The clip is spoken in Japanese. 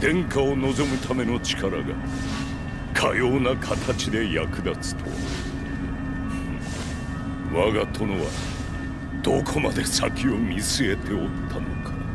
殿下を望むための力がかような形で役立つとは。我が殿はどこまで先を見据えておったのか。